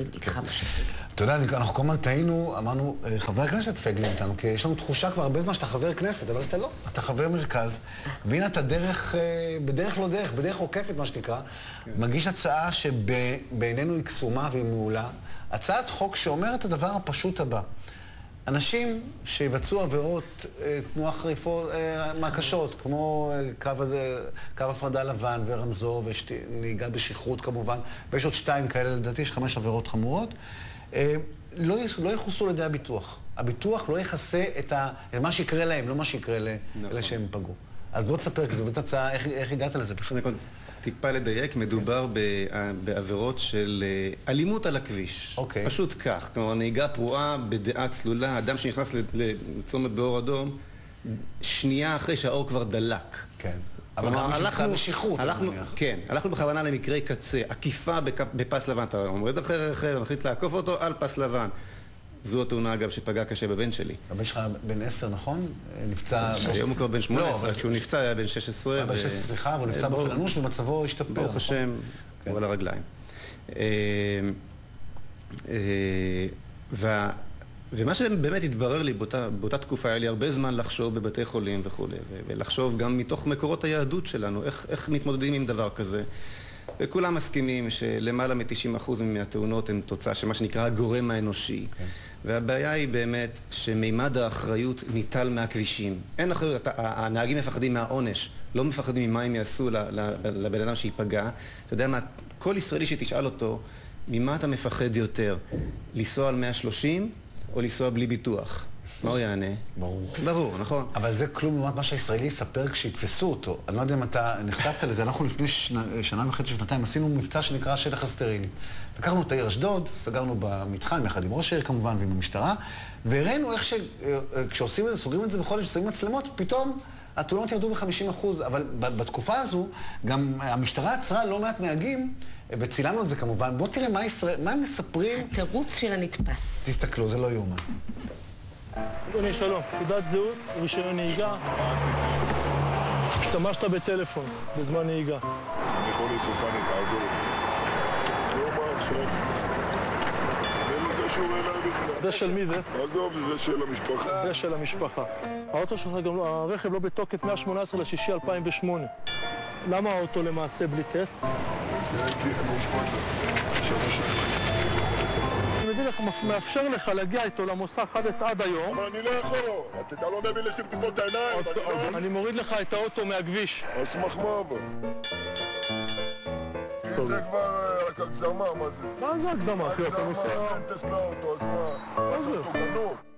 נתחיל איתך, משה פייגלין. אתה יודע, אנחנו כל הזמן טעינו, אמרנו, אה, חבר הכנסת פייגלין איתנו, כי יש לנו תחושה כבר הרבה זמן שאתה חבר כנסת, אבל אתה לא, אתה חבר מרכז, והנה אתה דרך, אה, בדרך לא דרך, בדרך עוקפת, מה שנקרא, מגיש הצעה שבעינינו היא קסומה והיא מעולה, הצעת חוק שאומרת הדבר הפשוט הבא. אנשים שיבצעו עבירות אה, תנועה חריפות, אה, מהקשות, כמו אה, קו, הפרדה לבן ורמזור ונהיגה בשכרות כמובן, ויש עוד שתיים כאלה, לדעתי יש חמש עבירות חמורות, לא, לא יכוסו על ידי הביטוח. הביטוח לא יכסה את, מה שיקרה להם, לא מה שיקרה לאלה נכון. שהם פגעו. אז בוא תספר, כי זו באמת הצעה, איך, איך הגעת לזה? טיפה לדייק, מדובר בעבירות של אה, אלימות על הכביש. אוקיי. פשוט כך. כלומר, נהיגה פרועה בדעה צלולה, אדם שנכנס לצומת באור אדום, שנייה אחרי שהאור כבר דלק. כן. אבל גם הלכנו בשכרות, הלכנו, כן, הלכנו בכוונה למקרי קצה, עקיפה בפס לבן, אתה עומד אחר אחר, מחליט לעקוף אותו על פס לבן. זו התאונה, אגב, שפגעה קשה בבן שלי. הבן שלך בן עשר, נכון? נפצע... היום הוא כבר בן שמונה עשרה, כשהוא נפצע היה בן שש עשרה. בן שש עשרה, סליחה, אבל נפצע באופן אנוש ומצבו השתפר. ברוך השם, כן. הוא על הרגליים. אה, אה, ומה שבאמת התברר לי באותה תקופה, היה לי הרבה זמן לחשוב בבתי חולים וכולי, ולחשוב גם מתוך מקורות היהדות שלנו, איך מתמודדים עם דבר כזה. וכולם מסכימים שלמעלה מ-90% מהתאונות הן תוצאה של מה שנקרא הגורם האנושי. Okay. והבעיה היא באמת שמימד האחריות ניטל מהכבישים. אין אחריות, הנהגים מפחדים מהעונש, לא מפחדים ממה הם יעשו לבן אדם שייפגע. אתה יודע מה, כל ישראלי שתשאל אותו, ממה אתה מפחד יותר? לנסוע על 130 או לנסוע בלי ביטוח? מה הוא יענה? ברור. ברור, נכון. אבל זה כלום לעומת מה שהישראלי יספר כשיתפסו אותו. אני לא יודע אם אתה נחשפת לזה, אנחנו לפני שנה, שנה וחצי, שנתיים, עשינו מבצע שנקרא שטח הסטרילי. לקחנו את העיר אשדוד, סגרנו במתחם, יחד עם ראש העיר כמובן ועם המשטרה, והראינו איך שכשעושים את זה, סוגרים את זה בחודש, שמים מצלמות, פתאום התאונות ירדו ב-50%, אבל בתקופה הזו גם המשטרה עצרה לא מעט נהגים, וצילמנו את זה כמובן. בוא תראה מה, ישראל, מה הם מספרים. התירוץ של הנתפס. תסתכלו, זה לא יאומן. אדוני, שלום. תעודת זהות, רישיון נהיגה. השתמשת בטלפון בזמן נהיגה. אני יכול לסופה תעזור לא מה עכשיו? זה של מי זה? עזוב, זה של המשפחה. זה של המשפחה. האוטו שלך גם, לא- הרכב לא בתוקף מ-18 ל-6 2008. למה האוטו למעשה בלי טסט? מאפשר לך להגיע איתו למוסך עד היום. אבל אני לא יכול, אתה לא מביא לי שתפתור את העיניים. לא- אני מוריד לך את האוטו מהכביש. על סמך מה אבל? זה כבר הגזמה, מה זה? מה זה הגזמה, אחי? אתה נוסע... אין טסט לאוטו, אז מה? מה זה?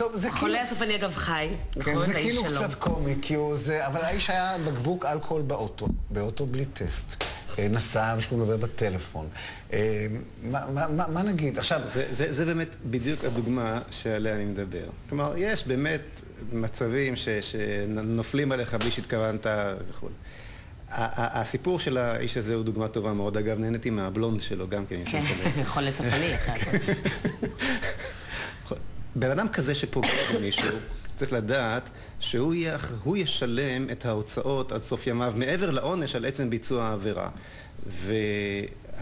טוב, זה כאילו... חולה הסופני אגב חי. כן, זה כאילו קצת קומי, כי הוא זה... אבל האיש היה בקבוק אלכוהול באוטו, באוטו בלי טסט. אה, נסע ושהוא מדבר בטלפון. אה, מה נגיד? עכשיו... זה באמת בדיוק הדוגמה שעליה אני מדבר. כלומר, יש באמת מצבים שנופלים עליך בלי שהתכוונת וכו'. הסיפור של האיש הזה הוא דוגמה טובה מאוד. אגב, נהניתי מהבלונד שלו גם כן. כן, חולה סופני אחד. בן אדם כזה שפוגע במישהו, צריך לדעת שהוא ישלם את ההוצאות עד סוף ימיו, מעבר לעונש על עצם ביצוע העבירה.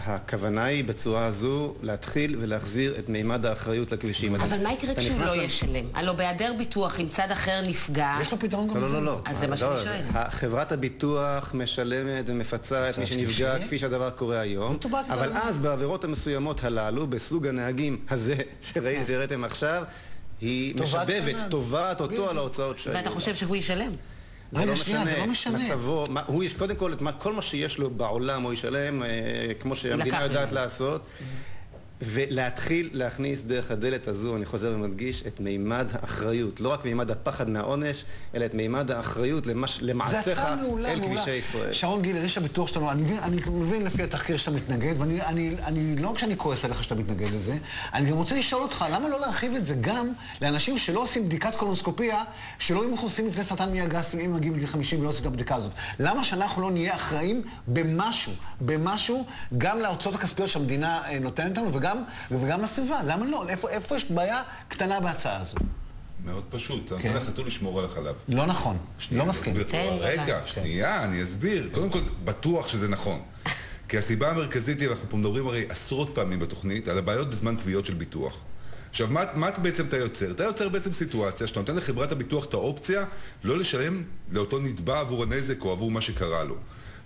והכוונה היא בצורה הזו להתחיל ולהחזיר את מימד האחריות לכבישים. אבל מה יקרה כשהוא לא ישלם? הלוא בהיעדר ביטוח, אם צד אחר נפגע... יש לו פתרון גם לזה. לא, לא, לא. אז זה מה שאני שואלת. חברת הביטוח משלמת ומפצה את מי שנפגע כפי שהדבר קורה היום. אבל אז בעבירות המסוימות הללו, בסוג הנהגים הזה שראיתם עכשיו, היא משבבת, תובעת אותו על ההוצאות שהיו. ואתה חושב שהוא ישלם? זה לא משנה, זה לא משנה. מצבו, מה, הוא יש, קודם כל, כל מה שיש לו בעולם הוא ישלם, אה, כמו שהמדינה יודעת לעשות. ולהתחיל להכניס דרך הדלת הזו, אני חוזר ומדגיש, את מימד האחריות. לא רק מימד הפחד מהעונש, אלא את מימד האחריות למש... למעשיך אל כבישי ישראל. שרון גילר, יש הביטוח שלנו, אני מבין, אני מבין לפי התחקיר שאתה מתנגד, ואני אני, אני, לא רק שאני כועס עליך שאתה מתנגד לזה, אני גם רוצה לשאול אותך, למה לא להרחיב את זה גם לאנשים שלא עושים בדיקת קולונוסקופיה, שלא יהיו מכוסים לפני סרטן מי הגס, אם מגיעים לגיל 50 ולא עושים את הבדיקה הזאת? למה שאנחנו לא נהיה אחראים במשהו, במשהו, גם להוצאות הכספיות שהמדינה אה, נותנת לנו, וגם וגם, וגם הסביבה. למה לא? איפה, איפה יש בעיה קטנה בהצעה הזו? מאוד פשוט, אתה נותן לחתול לשמור על החלב. לא נכון, לא מסכים. רגע, שנייה, אני אסביר. קודם כל, בטוח שזה נכון. כי הסיבה המרכזית היא, אנחנו פה מדברים הרי עשרות פעמים בתוכנית, על הבעיות בזמן תביעות של ביטוח. עכשיו, מה, מה בעצם אתה יוצר? אתה יוצר בעצם סיטואציה שאתה נותן לחברת הביטוח את האופציה לא לשלם לאותו נתבע עבור הנזק או עבור מה שקרה לו.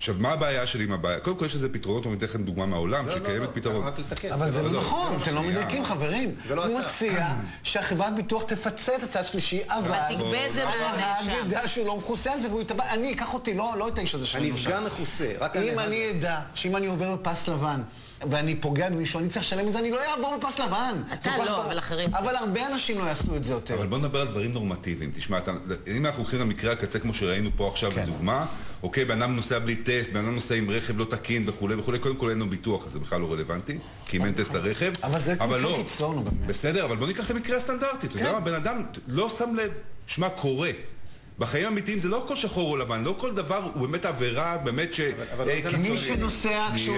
עכשיו, מה הבעיה שלי עם הבעיה? קודם כל יש לזה פתרונות, אני אתן לכם דוגמה מהעולם, לא, שקיימת פתרון. רק לתקן. אבל זה לא נכון, אתם לא. מדייקים, חברים. לא הוא. מציע שהחברת ביטוח תפצה את הצד שלישי, אבל... תגבה את זה הנהג מהנאשם. ידע שהוא לא מכוסה על זה והוא יתבע... אני, ייקח אותי, לא לא את האיש הזה שלנו הנפגע מכוסה, רק אם הנהג. אני אדע שאם אני עובר בפס לבן ואני פוגע במישהו, אני צריך לשלם את זה, אני לא אעבור בפס לבן. אתה לא. אבל אחרים. אבל הרבה אנשים לא יעשו את זה יותר. אבל בוא נדבר על דברים נורמטיביים. תשמע, אתה, אם אנחנו הולכים למקרה הקצה כמו שראינו פה עכשיו כן. בדוגמה, אוקיי, בן אדם נוסע בלי טסט, בן אדם נוסע עם רכב לא תקין וכולי וכולי, קודם כל אין לו ביטוח, אז זה בכלל לא רלוונטי, כי אם אין טסט לרכב. אבל זה מקרה לא. קיצון, הוא באמת. בסדר, אבל בוא ניקח את המקרה הסטנדרטי. אתה יודע כן. מה, בן אדם לא שם לב, שמע, קורה. בחיים האמיתיים זה לא הכל שחור או לבן, לא כל דבר הוא באמת עבירה, באמת ש... אבל אה, לא זה קיצונית. מי שנוסע, כשהוא...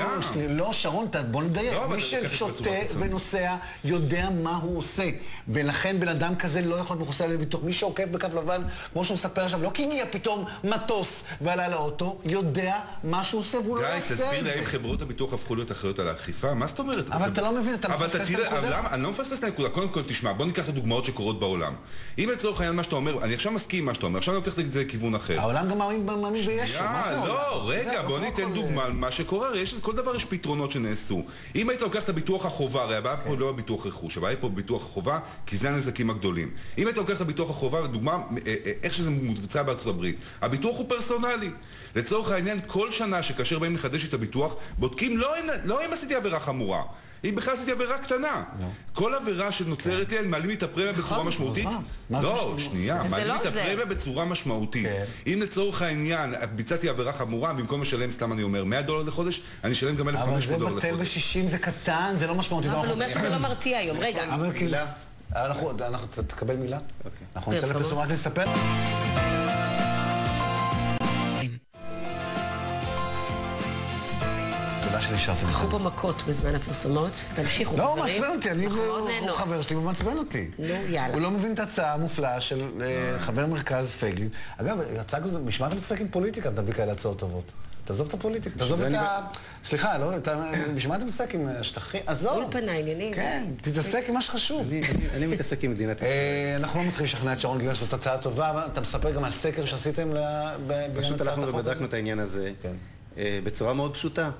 לא, שרון, בוא נדייק. לא, אבל מי זה ששותה. ונוסע יודע מה הוא עושה. ולכן בן אדם כזה לא יכול להיות מכוסה על ידי ביטוח. מי שעוקב בקו לבן, כמו שהוא מספר עכשיו, לא כי הגיע פתאום מטוס ועלה לאוטו, יודע מה שהוא עושה והוא לא גיא, יעשה תסביר את לי, האם זה. חברות הביטוח הפכו להיות אחראיות על האכיפה? מה זאת אומרת? אבל זה- אתה לא מבין, אתה אבל מפספס את הנקודה. אבל? אני לא מפספס את הנקודה. קודם כל, תשמע, בוא ניקח את הדוגמאות שקורות בעולם. אם לצורך העניין מה שאתה אומר, אני עכשיו מסכים עם מה שאתה אומר, עכשיו אני לוקח את זה לכיוון אחר. העולם גם מאמין בישו, מה זה העולם? לא, רגע, בוא ניתן דוגמה על מה שקורה, כל דבר יש פתרונות שנעשו. אם היית לוקח את הביטוח החובה, הרי הבעיה פה לא הביטוח רכוש, הבעיה פה בביטוח החובה, כי זה הנזקים הגדולים. אם היית לוקח את הביטוח החובה, דוגמה, אה, אה, איך שזה מבוצע בארצות הברית, הביטוח הוא פרסונלי. לצורך העניין, כל שנה שכאשר באים לחדש את הביטוח, בודקים לא אם, לא אם עשיתי עבירה חמורה. אם בכלל עשיתי עבירה קטנה. כל עבירה שנוצרת לי, מעלים לי את הפרמיה בצורה משמעותית. אז מה? מה זה לא? שנייה, זה מעלים לא לי את זה. הפרמיה בצורה משמעותית. כן. אם לצורך העניין ביצעתי עבירה חמורה, במקום לשלם, סתם אני אומר, 100 דולר לחודש, אני אשלם גם אבל 1,500 זה דולר בטל לחודש. ב-60, זה קטן, זה לא משמעותי. אבל לא הוא אומר שזה לא מרתיע היום. רגע, אבל כי... אנחנו, אנחנו, אתה תקבל מילה? אנחנו נצא פרסומות. לפרסום רק לספר. שנשארתם קחו. פה מכות בזמן הפרסומות. תמשיכו, לא, חברים. מעצבן אותי, אני הוא נהנות. חבר שלי, הוא מעצבן אותי. נו, יאללה. הוא לא מבין את ההצעה המופלאה של אה, חבר מרכז פייגלין. אגב, הצעה כזאת, בשביל מה אתה מתעסק עם פוליטיקה, אתה מביא כאלה הצעות טובות? תעזוב את הפוליטיקה, תעזוב את אני ה... סליחה, לא, אתה- בשביל מה אתה מתעסק עם השטחים? עזוב. אולפנה, עניינים. כן, תתעסק עם מה שחשוב. אני- מתעסק עם מדינת ישראל. אה, אנחנו לא מצליחים לשכנע את שרון גילר שזאת הצעה טובה, אבל אתה מספר גם על סקר שעשיתם ל- ב- בעניין פשוט הצעת הלכנו החוק ובדקנו? את העניין הזה כן. אה, בצורה מאוד פשוטה.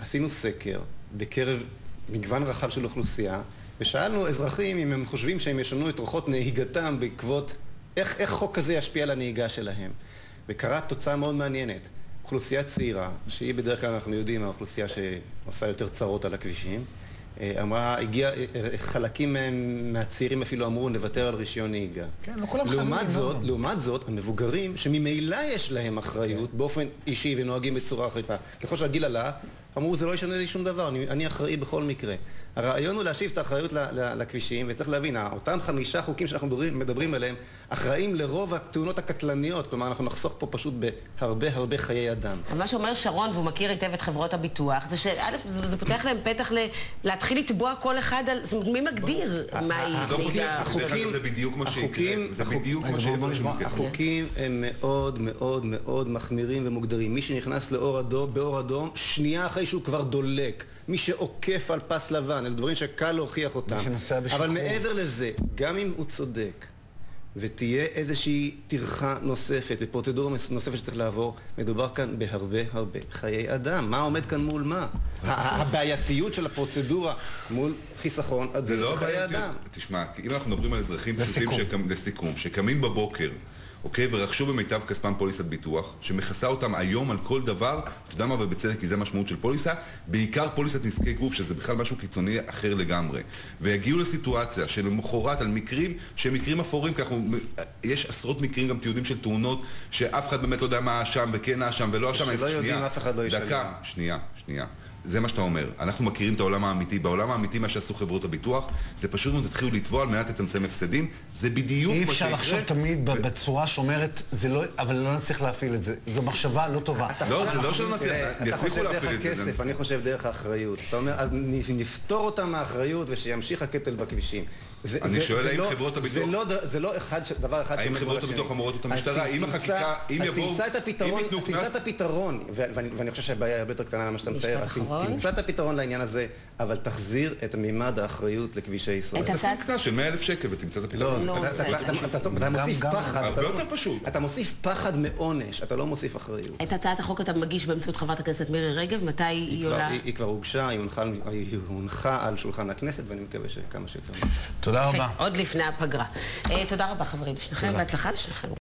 עשינו סקר בקרב מגוון רחב של אוכלוסייה, ושאלנו אזרחים אם הם חושבים שהם ישנו את אורחות נהיגתם בעקבות איך, איך חוק כזה ישפיע על הנהיגה שלהם. וקרה תוצאה מאוד מעניינת. אוכלוסייה צעירה, שהיא בדרך כלל אנחנו יודעים, האוכלוסייה שעושה יותר צרות על הכבישים, אה, אמרה, הגיע, אה, חלקים מהם, מהצעירים אפילו אמרו לוותר על רישיון נהיגה. כן, לא כולם חייבים לעומת לנהוג גם. לעומת זאת, המבוגרים, שממילא יש להם אחריות כן. באופן אישי ונוהגים בצורה אחריתה, ככל שהגיל עלה, אמרו, זה לא ישנה לי שום דבר, אני, אני אחראי בכל מקרה. הרעיון הוא להשיב את האחריות ל, ל, לכבישים, וצריך להבין, אותם חמישה חוקים שאנחנו מדברים, מדברים עליהם, אחראים לרוב התאונות הקטלניות, כלומר, אנחנו נחסוך פה פשוט בהרבה הרבה חיי אדם. אבל מה שאומר שרון, והוא מכיר היטב את חברות הביטוח, זה שא', זה, זה פותח להם פתח ל, להתחיל לתבוע כל אחד על... זאת אומרת, מי מגדיר מהי נהיגה? החוקים- זה בדיוק מה שיקרה. זה בדיוק מה. כסף. החוקים הם מאוד מאוד מאוד מחמירים ומוגדרים. מי שנכנס לאור אדום, באור אדום, שנייה אחרי שהוא כבר דולק. מי שעוקף על פס לבן, אלה דברים שקל להוכיח אותם. שנוסע בשכרות. אבל מעבר לזה, גם אם הוא צודק, ותהיה איזושהי טרחה נוספת ופרוצדורה נוספת שצריך לעבור, מדובר כאן בהרבה הרבה חיי אדם. מה עומד כאן מול מה? הבעייתיות של הפרוצדורה מול חיסכון אדיר לא בחיי הבעייתיות. אדם. תשמע, אם אנחנו מדברים על אזרחים פשוטים, לסיכום, שקמים בבוקר, אוקיי, ורכשו במיטב כספם פוליסת ביטוח, שמכסה אותם היום על כל דבר, אתה יודע מה, ובצדק, כי זה המשמעות של פוליסה, בעיקר פוליסת נזקי גוף, שזה בכלל משהו קיצוני אחר לגמרי. ויגיעו לסיטואציה שלמחרת על מקרים שהם מקרים אפורים, כי אנחנו, יש עשרות מקרים, גם תיעודים של תאונות, שאף אחד באמת לא יודע מה האשם וכן האשם ולא האשם. כשלא אז יודעים, אף אחד לא ישלם. דקה, שנייה, שנייה. זה מה שאתה אומר. אנחנו מכירים את העולם האמיתי. בעולם האמיתי מה שעשו חברות הביטוח, זה פשוט מאוד התחילו לתבוע על מנת לצמצם הפסדים. זה בדיוק אי מה אפשר שיקרה. לחשוב תמיד ב- בצורה שומרת, זה לא, אבל לא נצליח להפעיל את זה. זו מחשבה לא טובה. לא, זה לא שלא נצליח, אתה יצליחו חושב דרך להפעיל את זה. הכסף, אני חושב דרך האחריות. אתה אומר, אז נפטור אותם מהאחריות ושימשיך הקטל בכבישים. זה- אני זה- שואל זה האם לא- חברות הביטוח- זה לא זה לא אחד דבר אחד האם חברות. הביטוח אמורות את אז המשטרה? אם החקיקה- אם אז יבואו- תמצא את הפתרון, אם אז תמצא את הפתרון, ו- ואני חושב שהבעיה היא הרבה יותר קטנה ממה שאתה מתאר, אחרון. תמצא את הפתרון לעניין הזה, אבל תחזיר את מימד האחריות לכבישי ישראל. את תשים קנס של 100 אלף שקל ותמצא את לא, הפתרון. לא, אתה- זה- אתה- מוסיף פחד. הרבה לא- יותר פשוט. אתה מוסיף פחד מעונש, אתה לא מוסיף אחריות. את הצעת החוק אתה מגיש באמצעות חברת הכנסת מירי רגב, מתי היא עולה? היא- כבר הוגשה, היא הונחה- על שולחן הכנסת, ואני מקווה שכמה שיותר. תודה רבה. עוד לפני הפגרה. אה, תודה רבה חברים לשניכם, בהצלחה לשניכם.